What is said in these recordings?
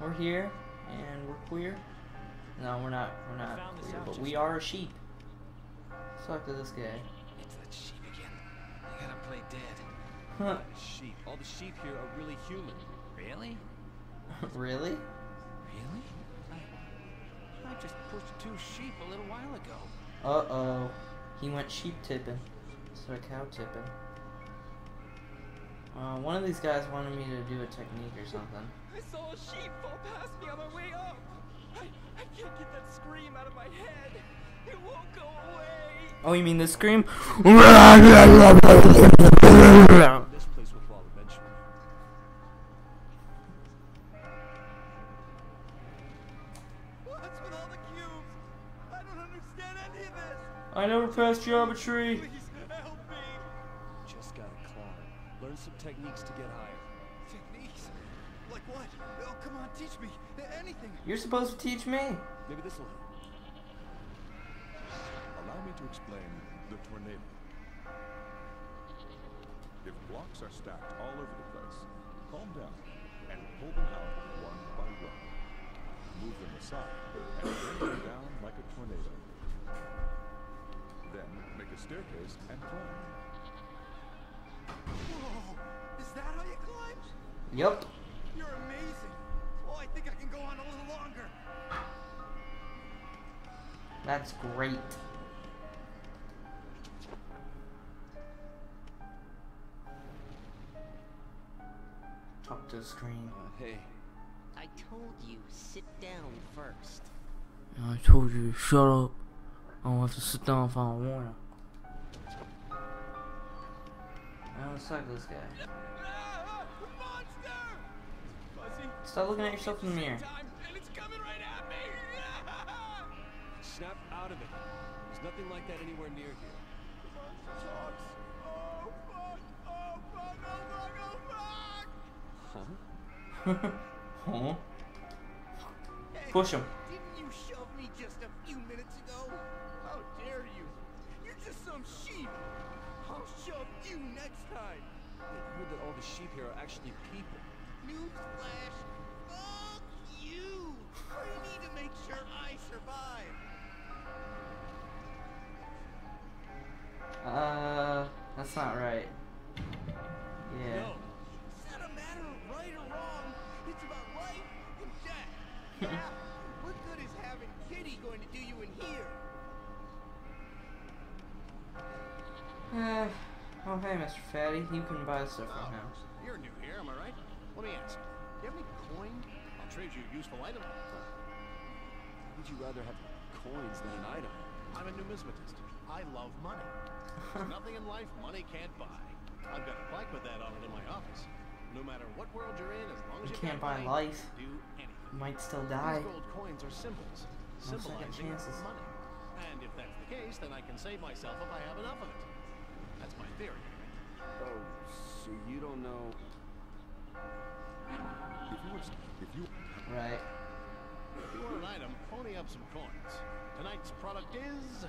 we're here and we're queer. No, we're not. We're not queer, but we are a sheep. Let's talk to this guy. It's that sheep again. I gotta play dead. Huh. Sheep. All the sheep here are really human. Really? really? Really? I, I just pushed two sheep a little while ago. Uh oh. He went sheep tipping. Instead of cow tipping. Uh, one of these guys wanted me to do a technique or something. I saw a sheep fall past me on my way up. I, I can't get that scream out of my head. It won't go away. Oh, you mean the scream? This place will fall eventually. What's with all the cubes? I don't understand any of this. I never passed geometry. Please help me. Just gotta climb. Learn some techniques to get higher. Techniques? Like what? Oh, come on, teach me. Anything. You're supposed to teach me. Maybe this'll help. Allow me to explain the tornado. If blocks are stacked all over the place, calm down and pull them out one by one. Move them aside and bring them down like a tornado. Then make a staircase and climb. Whoa. Is that how you climb? Yup. You're amazing. Oh, I think I can go on a little longer. That's great. Talk to the screen. Uh, hey, I told you, sit down first. I told you to shut up. I don't have to sit down if I don't want to. Let's this guy. Stop looking at yourself in the mirror. Time, and it's coming right at me. snap out of it. There's nothing like that anywhere near here. Huh? huh? Push him. Sheep here are actually people. Newsflash. Fuck you. I need to make sure I survive. Uh, that's not right. Yeah. No. It's not a matter of right or wrong. It's about life and death. Yeah. what good is having Kitty going to do you in here? Uh, oh hey, Mr. Fatty, you can buy stuff from him. You're new here, am I right? Let me ask. Do you have any coin? I'll trade you a useful item. Would you rather have coins than an item? I'm a numismatist. I love money. There's nothing in life money can't buy. I've got a plaque with that on it in my office. No matter what world you're in, as long as You you've can't buy money, life. do anything. You might still die. These gold coins are symbols, symbolizing chances. money. And if that's the case, then I can save myself if I have enough of it. That's my theory. Oh, so you don't know. If you were, if you Right. If you want an item, pony up some coins. Tonight's product is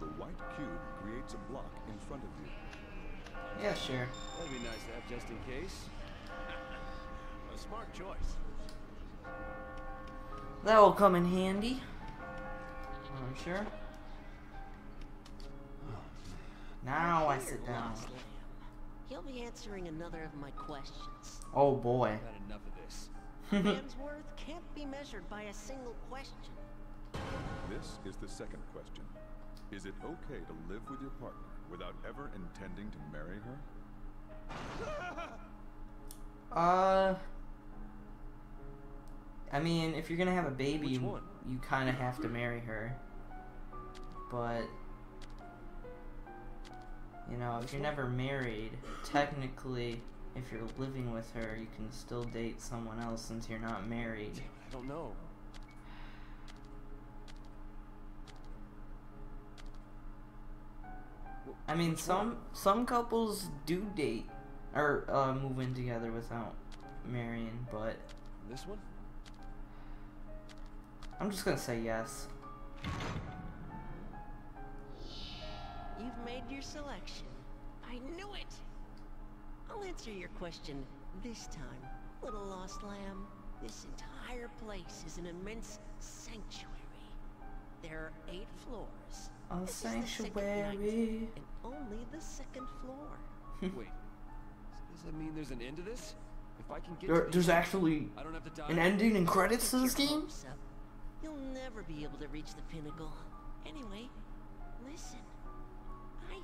the white cube creates a block in front of you. Yeah, sure. That'd be nice to have just in case. a smart choice. That will come in handy. I'm sure. Now I sit down. Lost Lamb. He'll be answering another of my questions. Oh boy. I've had enough of this. Man's worth can't be measured by a single question. This is the second question. Is it okay to live with your partner without ever intending to marry her? Uh. I mean, if you're gonna have a baby, you, you kind of have to marry her. But. You know, if you're never married, technically, if you're living with her, you can still date someone else since you're not married. I don't know. I mean, some some couples do date or uh, move in together without marrying, but This one? I'm just gonna say yes. You've made your selection. I knew it! I'll answer your question this time, little lost lamb. This entire place is an immense sanctuary. There are eight floors. A This is the night, sanctuary. and only the second floor. Wait. Does that mean there's an end to this? If I can get There, to there's the actually I don't have to die. an ending and credits to Keep this game? up. You'll never be able to reach the pinnacle. Anyway, listen.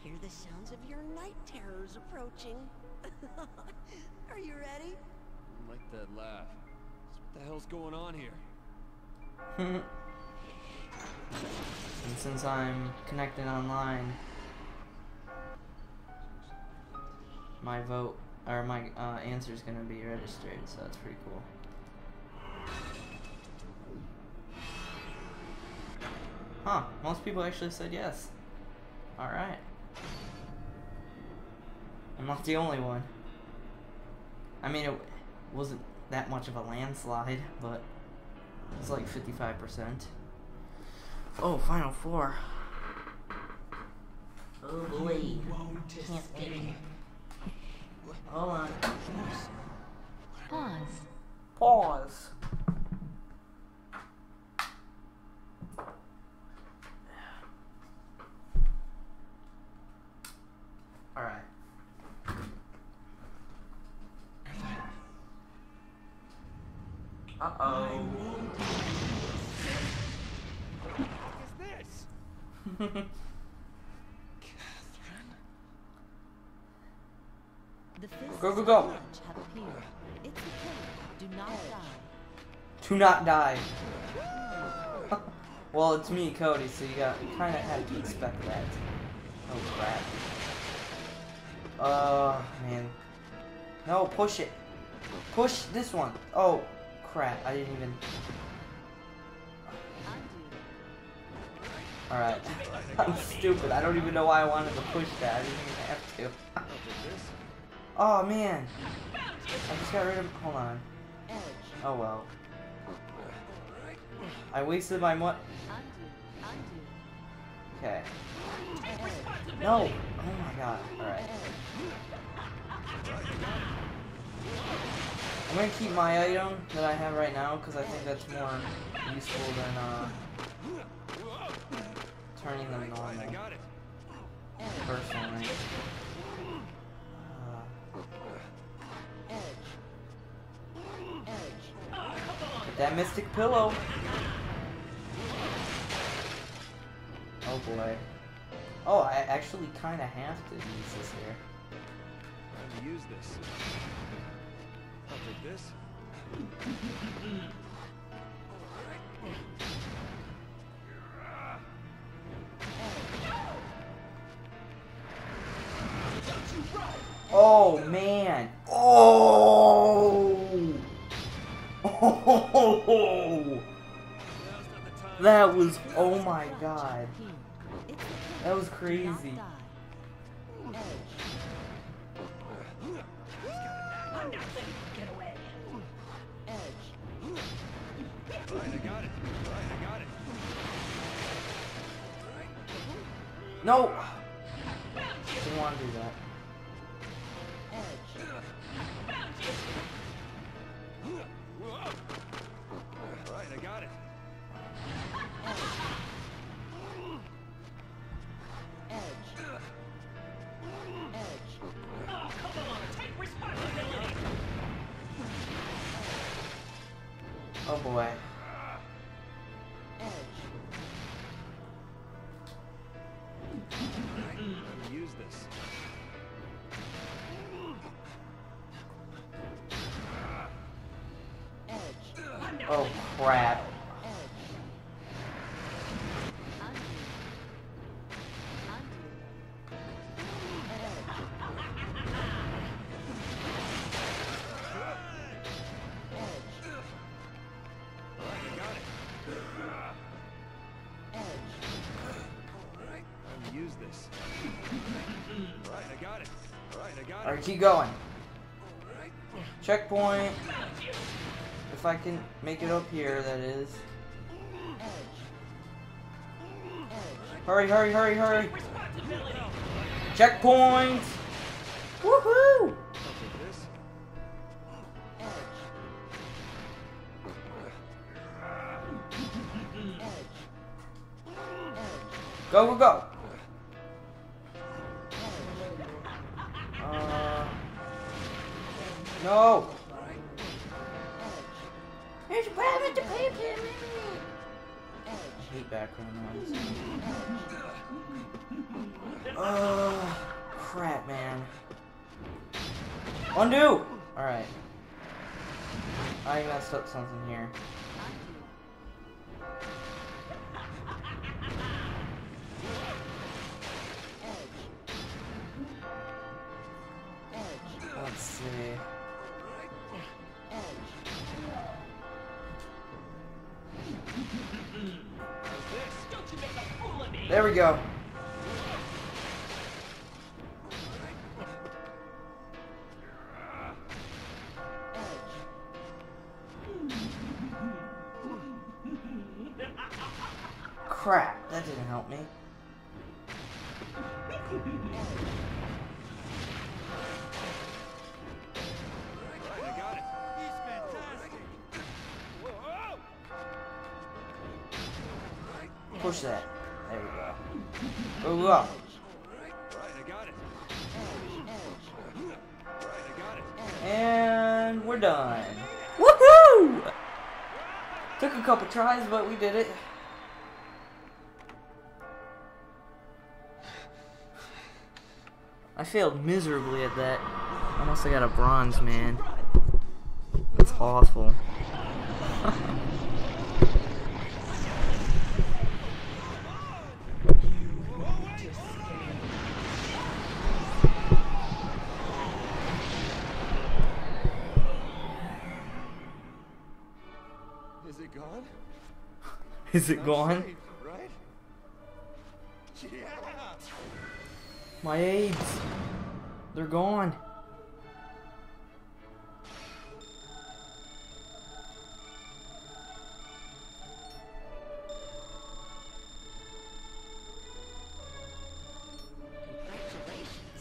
I hear the sounds of your night terrors approaching. Are you ready? I like that laugh. So what the hell's going on here? Hmm. And since I'm connected online, my vote or my uh, answer is gonna be registered, so that's pretty cool. Huh? Most people actually said yes. All right. I'm not the only one. I mean, it wasn't that much of a landslide, but it's like 55%. Oh, final four. Oh boy. Can't get it. Hold on. Pause. Pause. Alright. Uh oh. What The Go, go, go. of Orange have appeared. It's okay. Do not die. To not die. well, it's me, Kody, so you got kind of had to expect that. Oh crap. Oh man. No, push it. Push this one. Oh crap! I didn't even. Undo. All right. I'm stupid. I don't even know why I wanted to push that. I didn't even have to. Oh man. I just got rid of. Hold on. Oh well. I wasted my mo-. Okay. No. Oh my god. All right. I'm gonna keep my item that I have right now because I think that's more useful than uh, turning them normal. Personally. Uh, get that mystic pillow. Oh boy. Oh, I actually kind of have to use this here. Time to use this. I'll take this. Oh man. Oh. Oh. That was. Oh my god. Appeared. It's okay. That was crazy. die. Edge. Edge. Right, I got it. Right, I got it. No. Didn't want to do that. Oh boy. Edge. Time to use this. Edge. Oh crap. Alright, keep going. Checkpoint. If I can make it up here, that is. Hurry, hurry, hurry, hurry. Checkpoint! Woohoo! Go, go, go! No. There's a rabbit to pay I hate background noise. Oh, crap, man. Undo! Alright. I messed up something here. There we go. Crap, that didn't help me. Push that. There we go. Go, go. Right, I got it. Right, I got it. And we're done. Woohoo! Took a couple tries, but we did it. I failed miserably at that. Almost I got a bronze, man. That's awful. Is it gone? safe, right? Yeah. My aids. They're gone.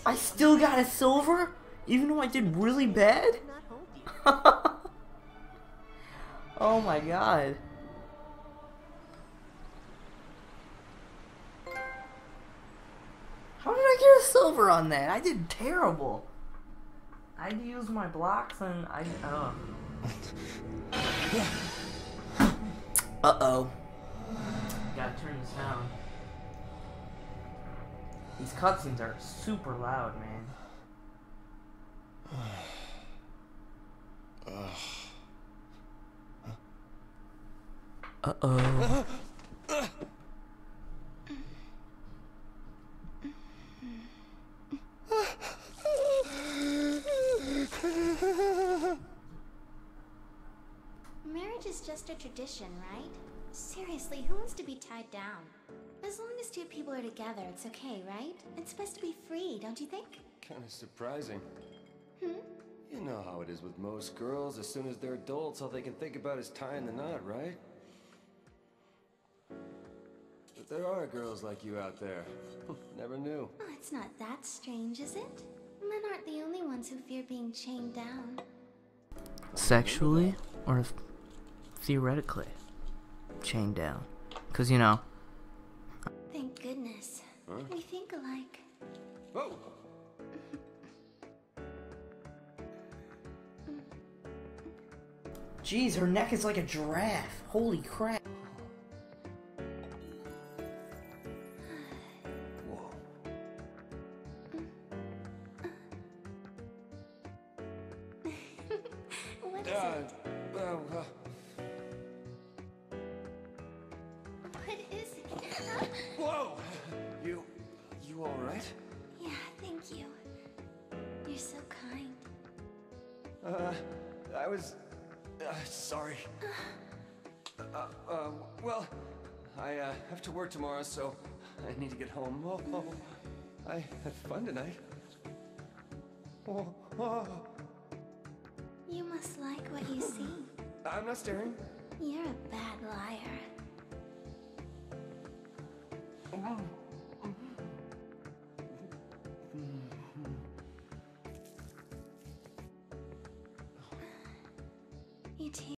I still got a silver? Even though I did really bad? Oh my god. Get on that? I did terrible. I used my blocks and I. Oh. uh oh. Gotta turn this down. These cutscenes are super loud, man. Uh oh. Marriage is just a tradition, right? Seriously, who wants to be tied down? As long as two people are together, it's okay, right? It's supposed to be free, don't you think? Kind of surprising. Hmm? You know how it is with most girls. As soon as they're adults, all they can think about is tying the knot, right? But there are girls like you out there. Never knew. Oh, it's not that strange, is it? Men aren't the only ones who fear being chained down. Sexually or theoretically chained down? Because, you know, Thank goodness. Huh? We think alike. Whoa! Jeez, her neck is like a giraffe. Holy crap. Whoa. What is Uh, it? well, uh, Uh, I was, uh, sorry. Uh, uh, well, I uh, have to work tomorrow, so I need to get home. Oh, oh. I had fun tonight. Oh, oh. You must like what you see. I'm not staring. You're a bad liar. Mm.